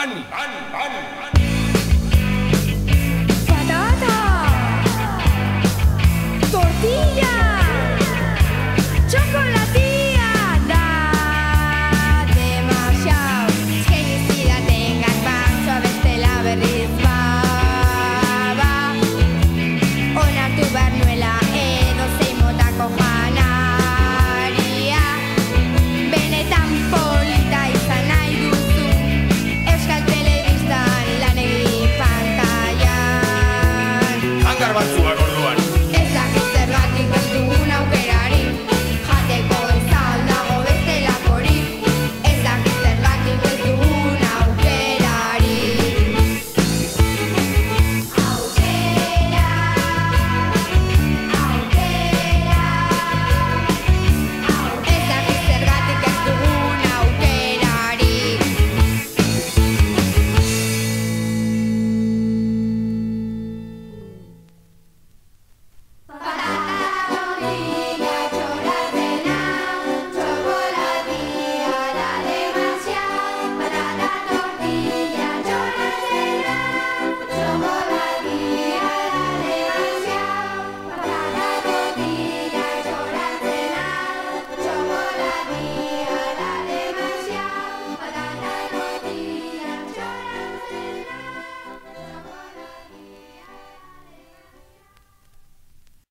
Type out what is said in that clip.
run, run.